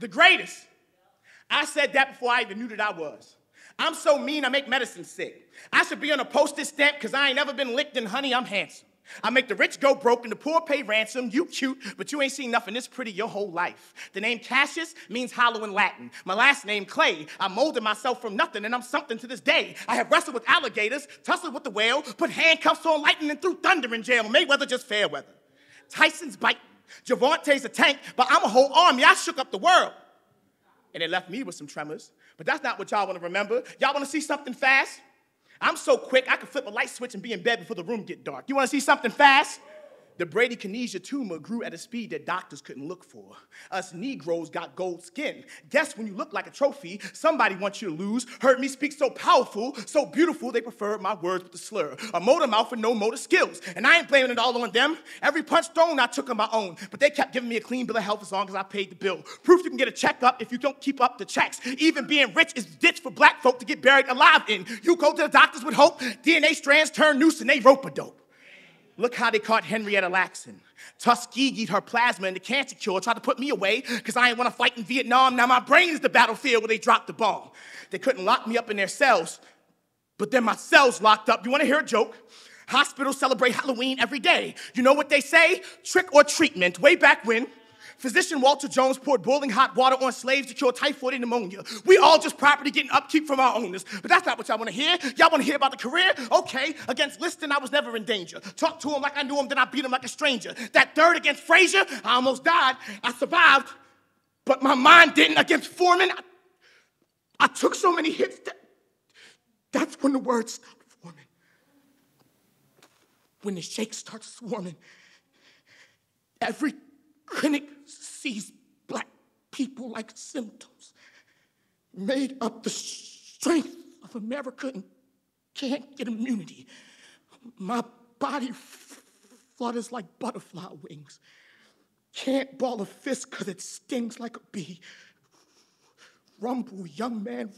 the greatest. I said that before I even knew that I was. I'm so mean, I make medicine sick. I should be on a postage stamp because I ain't never been licked, and honey, I'm handsome. I make the rich go broke and the poor pay ransom. You cute, but you ain't seen nothing this pretty your whole life. The name Cassius means hollow in Latin. My last name Clay. I molded myself from nothing and I'm something to this day. I have wrestled with alligators, tussled with the whale, put handcuffs on lightning and threw thunder in jail. Mayweather just fair weather. Tyson's biting. Gervonta's a tank, but I'm a whole army. I shook up the world. And it left me with some tremors. But that's not what y'all want to remember. Y'all want to see something fast? I'm so quick, I can flip a light switch and be in bed before the room get dark. You want to see something fast? The bradykinesia tumor grew at a speed that doctors couldn't look for. Us Negroes got gold skin. Guess when you look like a trophy, somebody wants you to lose. Heard me speak so powerful, so beautiful, they preferred my words with a slur. A motor mouth with no motor skills. And I ain't blaming it all on them. Every punch thrown, I took on my own. But they kept giving me a clean bill of health as long as I paid the bill. Proof you can get a checkup if you don't keep up the checks. Even being rich is ditch for black folk to get buried alive in. You go to the doctors with hope, DNA strands turn noose and they rope a dope. Look how they caught Henrietta Lacson. Tuskegee'd her plasma in the cancer cure, tried to put me away because I ain't want to fight in Vietnam. Now my brain is the battlefield where they dropped the bomb. They couldn't lock me up in their cells, but then my cells locked up. You want to hear a joke? Hospitals celebrate Halloween every day. You know what they say? Trick or treatment. Way back when, Physician Walter Jones poured boiling hot water on slaves to cure typhoid and pneumonia. We all just property getting upkeep from our owners. But that's not what y'all want to hear. Y'all want to hear about the career? Okay, against Liston, I was never in danger. Talked to him like I knew him, then I beat him like a stranger. That third against Frazier, I almost died. I survived, but my mind didn't. Against Foreman, I, I took so many hits that that's when the words stopped forming. When the shake starts swarming. Every clinic sees black people like symptoms, made up the strength of America and can't get immunity. My body flutters like butterfly wings. Can't ball a fist because it stings like a bee. Rumble, young man,